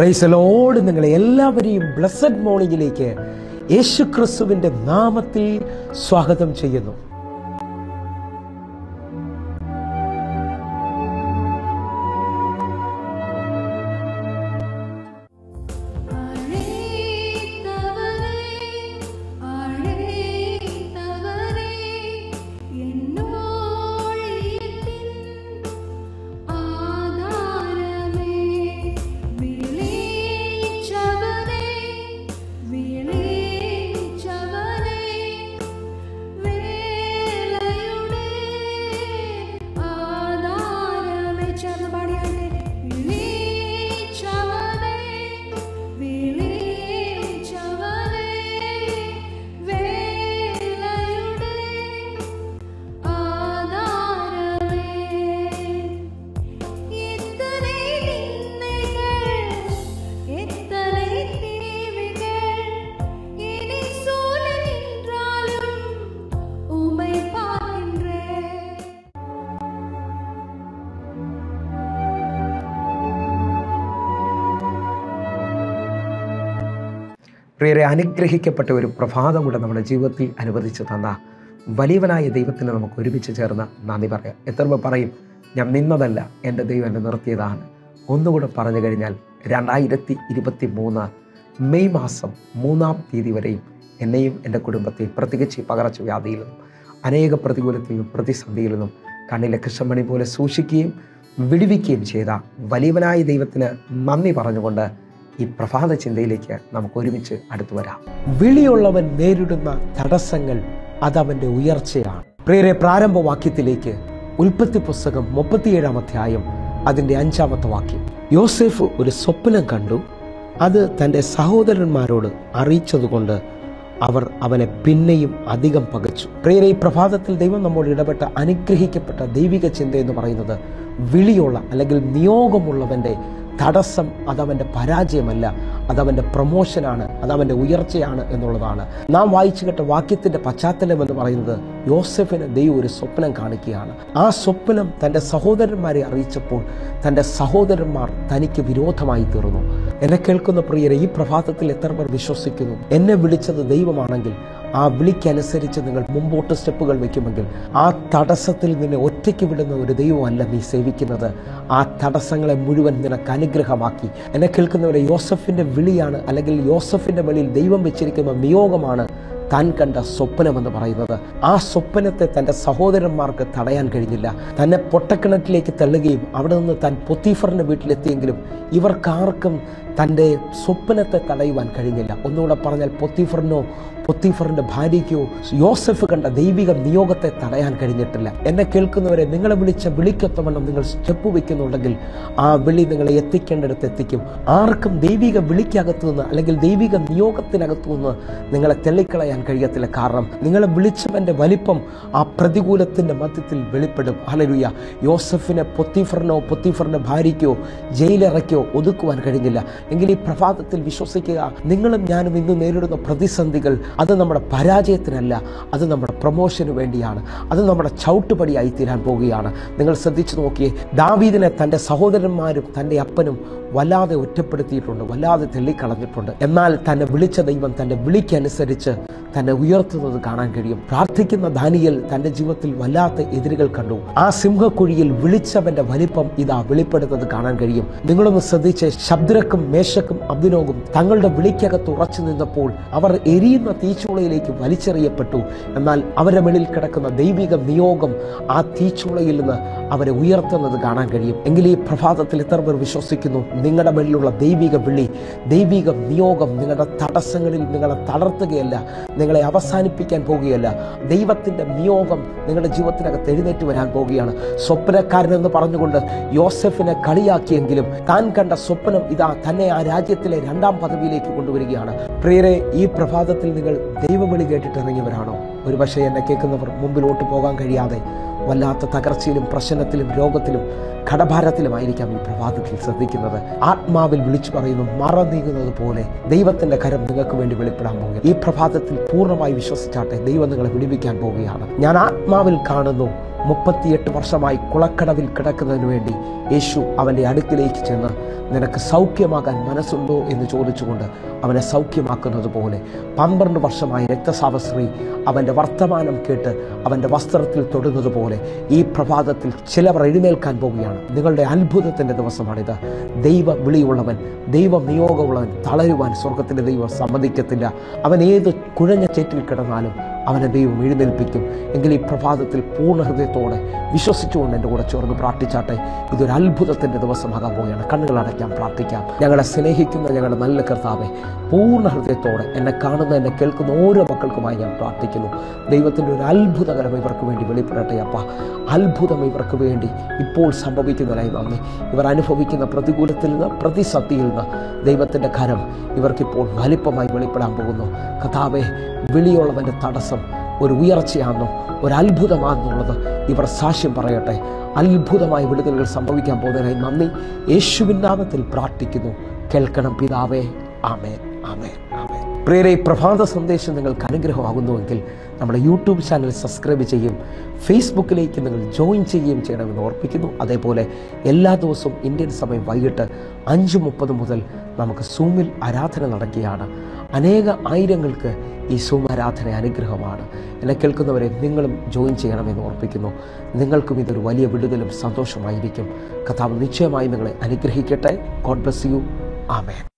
പ്രൈസലോട് നിങ്ങളെ എല്ലാവരെയും ബ്ലസ്സഡ് മോർണിംഗിലേക്ക് യേശു ക്രിസ്തുവിന്റെ നാമത്തിൽ സ്വാഗതം ചെയ്യുന്നു. പ്രിയരെ അനുഗ്രഹിക്കപ്പെട്ട ഒരു പ്രഭാതം കൂടെ നമ്മുടെ ജീവിതത്തിൽ അനുവദിച്ചു തന്ന വലിയവനായ ദൈവത്തിന് നമുക്ക് ഒരുമിച്ച് ചേർന്ന് നന്ദി പറയാം. എത്ര പേർ പറയും ഞാൻ നിന്നതല്ല എന്റെ ദൈവം എന്നെ നിർത്തിയതാണ്. ഒന്നുകൂടെ പറഞ്ഞു കഴിഞ്ഞാൽ രണ്ടായിരത്തി ഇരുപത്തി മൂന്ന് മെയ് മാസം മൂന്നാം തീയതി വരെയും എന്നെയും എന്റെ കുടുംബത്തെയും പ്രത്യേകിച്ച് പകർച്ചവ്യാധിയിൽ നിന്നും അനേക പ്രതികൂലത്തിൽ നിന്നും പ്രതിസന്ധിയിൽ നിന്നും കണ്ണിലെ കൃഷ്ണമണി പോലെ സൂക്ഷിക്കുകയും വിടുവിക്കുകയും ചെയ്ത വലിയവനായ ദൈവത്തിന് നന്ദി പറഞ്ഞുകൊണ്ട് ഈ പ്രഭാത ചിന്തയിലേക്ക് നമുക്ക് ഒരുമിച്ച് അടുത്തു വരാം. വിളിയുള്ളവൻ നേരിടുന്ന തടസ്സങ്ങൾ അതവന്റെ ഉയർച്ചയാണ്. പ്രിയരെ പ്രാരംഭവാക്യത്തിലേക്ക് ഉൽപ്പത്തി പുസ്തകം മുപ്പത്തിയേഴാം അധ്യായം അതിന്റെ അഞ്ചാമത്തെ വാക്യം. യോസെഫ് ഒരു സ്വപ്നം കണ്ടു. അത് തന്റെ സഹോദരന്മാരോട് അറിയിച്ചതുകൊണ്ട് അവർ അവനെ പിന്നെയും അധികം പകച്ചു. പ്രിയരെ ഈ പ്രഭാതത്തിൽ ദൈവം നമ്മോട് ഇടപെട്ട അനുഗ്രഹിക്കപ്പെട്ട ദൈവിക ചിന്ത എന്ന് പറയുന്നത് വിളിയുള്ള അല്ലെങ്കിൽ നിയോഗമുള്ളവന്റെ തടസ്സം അതവന്റെ പരാജയമല്ല അതവന്റെ പ്രൊമോഷനാണ് അതവന്റെ ഉയർച്ചയാണ് എന്നുള്ളതാണ്. നാം വായിച്ചു കേട്ട വാക്യത്തിന്റെ പശ്ചാത്തലം എന്ന് പറയുന്നത് യോസഫിന് ദൈവം ഒരു സ്വപ്നം കാണിക്കുകയാണ്. ആ സ്വപ്നം തന്റെ സഹോദരന്മാരെ അറിയിച്ചപ്പോൾ തന്റെ സഹോദരന്മാർ തനിക്ക് വിരോധമായി തീർന്നു. എന്നെ കേൾക്കുന്ന പ്രിയരെ ഈ പ്രഭാതത്തിൽ എത്ര പേർ വിശ്വസിക്കുന്നു? എന്നെ വിളിച്ചത് ദൈവമാണെങ്കിൽ ആ വിളിക്കനുസരിച്ച് നിങ്ങൾ മുമ്പോട്ട് സ്റ്റെപ്പുകൾ വയ്ക്കുമെങ്കിൽ ആ തടസ്സത്തിൽ നിന്നെ ഒറ്റയ്ക്ക് വിടുന്ന ഒരു ദൈവമല്ല നീ സേവിക്കുന്നത്. ആ തടസ്സങ്ങളെ മുഴുവൻ നിനക്ക് അനുഗ്രഹമാക്കി. എന്നെ കേൾക്കുന്നവരെ യോസഫിന്റെ വിളിയാണ് അല്ലെങ്കിൽ യോസഫിന്റെ വെളിയിൽ ദൈവം വെച്ചിരിക്കുന്ന നിയോഗമാണ് താൻ കണ്ട സ്വപ്നമെന്ന് പറയുന്നത് ആ സ്വപ്നത്തെ തന്റെ സഹോദരന്മാർക്ക് തടയാൻ കഴിഞ്ഞില്ല. തന്നെ പൊട്ടക്കിണറ്റിലേക്ക് തള്ളുകയും അവിടെ നിന്ന് താൻ പൊത്തീഫറിന്റെ വീട്ടിലെത്തിയെങ്കിലും ഇവർക്കാർക്കും തന്റെ സ്വപ്നത്തെ തടയുവാൻ കഴിഞ്ഞില്ല. ഒന്നുകൂടെ പറഞ്ഞാൽ പൊത്തീഫറിനോ പൊത്തീഫറിന്റെ ഭാര്യയ്ക്കോ യോസഫ് കണ്ട ദൈവിക നിയോഗത്തെ തടയാൻ കഴിഞ്ഞിട്ടില്ല. എന്നെ കേൾക്കുന്നവരെ നിങ്ങളെ വിളിച്ച വിളിക്കൊത്തവണ്ണം നിങ്ങൾ സ്റ്റെപ്പ് വയ്ക്കുന്നുണ്ടെങ്കിൽ ആ വിളി നിങ്ങളെ എത്തിക്കേണ്ടിടത്ത് എത്തിക്കും. ആർക്കും ദൈവിക വിളിക്കകത്തു നിന്ന് അല്ലെങ്കിൽ ദൈവിക നിയോഗത്തിനകത്തു നിന്ന് നിങ്ങളെ തെള്ളിക്കളയാൻ കഴിയത്തില്ല. കാരണം നിങ്ങളെ വിളിച്ചവന്റെ വലിപ്പം ആ പ്രതികൂലത്തിന്റെ മധ്യത്തിൽ വെളിപ്പെടും. ഹലരുയ യോസഫിനെ പൊത്തിഫറിനോ പൊത്തിഫറിന്റെ ഭാര്യയ്ക്കോ ജയിലിറക്കിയോ ഒതുക്കുവാൻ കഴിഞ്ഞില്ല. എങ്കിൽ ഈ പ്രഭാതത്തിൽ വിശ്വസിക്കുക നിങ്ങളും ഞാനും ഇന്ന് നേരിടുന്ന പ്രതിസന്ധികൾ അത് നമ്മുടെ പരാജയത്തിനല്ല അത് നമ്മുടെ പ്രൊമോഷന് വേണ്ടിയാണ് അത് നമ്മുടെ ചവിട്ടുപടിയായി തീരാൻ പോവുകയാണ്. നിങ്ങൾ ശ്രദ്ധിച്ചു നോക്കിയേ ദാവീദിനെ തന്റെ സഹോദരന്മാരും തന്റെ അപ്പനും വല്ലാതെ ഒറ്റപ്പെടുത്തിയിട്ടുണ്ട് വല്ലാതെ തെള്ളിക്കളഞ്ഞിട്ടുണ്ട്. എന്നാൽ തന്നെ വിളിച്ച ദൈവം തന്റെ വിളിക്കനുസരിച്ച് തന്നെ ഉയർത്തുന്നത് കാണാൻ കഴിയും. പ്രാർത്ഥിക്കുന്ന ദാനിയൽ തന്റെ ജീവിതത്തിൽ വല്ലാത്ത എതിരുകൾ കണ്ടു. ആ സിംഹക്കുഴിയിൽ വിളിച്ചവന്റെ വലിപ്പം ഇതാ വെളിപ്പെടുന്നത് കാണാൻ കഴിയും. നിങ്ങളൊന്ന് ശ്രദ്ധിച്ച് ശബ്ദരക്കും മേശക്കും അബ്ദിനോകും തങ്ങളുടെ വിളിക്കകത്ത് ഉറച്ചു നിന്നപ്പോൾ അവർ എരിയുന്ന തീച്ചൂളയിലേക്ക് വലിച്ചെറിയപ്പെട്ടു. എന്നാൽ അവരുടെ മേളിൽ കിടക്കുന്ന ദൈവിക നിയോഗം ആ തീച്ചൂളയിൽ നിന്ന് അവരെ ഉയർത്തുന്നത് കാണാൻ കഴിയും. എങ്കിൽ ഈ പ്രഭാതത്തിൽ എത്ര പേർ വിശ്വസിക്കുന്നു. നിങ്ങളുടെ മേളിലുള്ള ദൈവിക വിളി ദൈവിക നിയോഗം നിങ്ങളുടെ തടസ്സങ്ങളിൽ നിങ്ങളെ തളർത്തുകയല്ല നിങ്ങളെ അവസാനിപ്പിക്കാൻ പോവുകയല്ല ദൈവത്തിന്റെ നിയോഗം നിങ്ങളുടെ ജീവിതത്തിനകത്ത് എഴുന്നേറ്റ് വരാൻ പോവുകയാണ് സ്വപ്നക്കാരനെന്ന് പറഞ്ഞുകൊണ്ട് യോസഫിനെ കളിയാക്കിയെങ്കിലും താൻ കണ്ട സ്വപ്നം ഇതാ തന്നെ ആ രാജ്യത്തിലെ രണ്ടാം പദവിയിലേക്ക് കൊണ്ടുവരികയാണ്. പ്രിയരെ ഈ പ്രഭാതത്തിൽ നിങ്ങൾ ദൈവവിളി കേട്ടിട്ടിറങ്ങിയവരാണോ? ഒരുപക്ഷെ എന്നെ കേൾക്കുന്നവർ മുമ്പിലോട്ട് പോകാൻ കഴിയാതെ വല്ലാത്ത തകർച്ചയിലും പ്രശ്നത്തിലും രോഗത്തിലും കടഭാരത്തിലുമായിരിക്കാം ഈ പ്രഭാതത്തിൽ ശ്രദ്ധിക്കുന്നത്. ആത്മാവിൽ വിളിച്ചു പറയുന്നു മറ നീങ്ങുന്നത് പോലെ ദൈവത്തിന്റെ കരം നിങ്ങൾക്ക് വേണ്ടി വെളിപ്പെടാൻ പോകുക ഈ പ്രഭാതത്തിൽ പൂർണമായി വിശ്വസിച്ചാട്ടെ ദൈവം നിങ്ങളെ വിളിപ്പിക്കാൻ പോവുകയാണ്. ഞാൻ ആത്മാവിൽ കാണുന്നു മുപ്പത്തിയെട്ട് വർഷമായി കുളക്കടവിൽ കിടക്കുന്നതിന് വേണ്ടി യേശു അവന്റെ അടുക്കിലേക്ക് ചെന്ന് നിനക്ക് സൗഖ്യമാകാൻ മനസ്സുണ്ടോ എന്ന് ചോദിച്ചുകൊണ്ട് അവനെ സൗഖ്യമാക്കുന്നത് പോലെ പന്ത്രണ്ട് വർഷമായി രക്തസാവസ്ത്രീ അവന്റെ വർത്തമാനം കേട്ട് അവന്റെ വസ്ത്രത്തിൽ തൊടുന്നത് പോലെ ഈ പ്രഭാതത്തിൽ ചിലവർ എഴുന്നേൽക്കാൻ പോവുകയാണ്. നിങ്ങളുടെ അത്ഭുതത്തിന്റെ ദിവസമാണിത്. ദൈവ വിളിയുള്ളവൻ ദൈവ നിയോഗമുള്ളവൻ തളരുവാൻ സ്വർഗത്തിന്റെ ദൈവം സമ്മതിക്കത്തില്ല. അവൻ ഏത് കുഴഞ്ഞ ചേറ്റിൽ കിടന്നാലും അവനെ ദൈവം എഴുന്നേൽപ്പിക്കും. എങ്കിൽ ഈ പ്രഭാതത്തിൽ പൂർണ ഹൃദയത്തോടെ വിശ്വസിച്ചുകൊണ്ട് എന്റെ കൂടെ ചേർന്ന് പ്രാർത്ഥിച്ചാട്ടെ. ഇതൊരു അത്ഭുതത്തിന്റെ ദിവസമാകാൻ പോവുകയാണ്. കണ്ണുകൾ അടയ്ക്കാം പ്രാർത്ഥിക്കാം. ഞങ്ങളെ സ്നേഹിക്കുന്ന ഞങ്ങളുടെ നല്ല കർത്താവെ പൂർണ ഹൃദയത്തോടെ എന്നെ കാണുന്ന എന്നെ കേൾക്കുന്ന ഓരോ മക്കൾക്കുമായി ഞാൻ പ്രാർത്ഥിക്കുന്നു. ദൈവത്തിന്റെ ഒരു അത്ഭുതകരം ഇവർക്ക് വേണ്ടി വെളിപ്പെടട്ടെ അപ്പ. അത്ഭുതം ഇവർക്ക് വേണ്ടി ഇപ്പോൾ സംഭവിക്കുന്നതിനായി നന്ദി ഇവർ അനുഭവിക്കുന്ന പ്രതികൂലത്തിൽ നിന്ന് പ്രതിസന്ധിയിൽ നിന്ന് ദൈവത്തിന്റെ കരം ഇവർക്കിപ്പോൾ വലിപ്പമായി വെളിപ്പെടാൻ പോകുന്നു. കഥാവെ വിളിയുള്ളവന്റെ തടസ്സം ഒരു ഉയർച്ചയാണെന്നും ഒരു അത്ഭുതമാണെന്നുള്ളത് ഇവർ സാക്ഷ്യം പറയട്ടെ. അത്ഭുതമായ വിടുതലുകൾ സംഭവിക്കാൻ പോകുന്നതിനായി നന്ദി. യേശുവിൻ നാമത്തിൽ പ്രാർത്ഥിക്കുന്നു. കേൾക്കണം പിതാവേ. ആമേൻ. ആമേൻ. ആമേൻ. പ്രിയരെ പ്രഭാത സന്ദേശം നിങ്ങൾക്ക് അനുഗ്രഹമാകുന്നുവെങ്കിൽ നമ്മുടെ യൂട്യൂബ് ചാനൽ സബ്സ്ക്രൈബ് ചെയ്യും ഫേസ്ബുക്കിലേക്ക് നിങ്ങൾ ജോയിൻ ചെയ്യുകയും ചെയ്യണമെന്ന് ഓർപ്പിക്കുന്നു. അതേപോലെ എല്ലാ ദിവസവും ഇന്ത്യൻ സമയം വൈകിട്ട് അഞ്ച് മുപ്പത് മുതൽ നമുക്ക് സൂമിൽ ആരാധന നടക്കുകയാണ്. അനേക ആയിരങ്ങൾക്ക് ഈ സൂം ആരാധന അനുഗ്രഹമാണ്. എന്നെ കേൾക്കുന്നവരെ നിങ്ങളും ജോയിൻ ചെയ്യണമെന്ന് ഓർപ്പിക്കുന്നു. നിങ്ങൾക്കും ഇതൊരു വലിയ വിടുതലും സന്തോഷമായിരിക്കും. കഥാവ് നിശ്ചയമായി നിങ്ങളെ അനുഗ്രഹിക്കട്ടെ. God bless you amen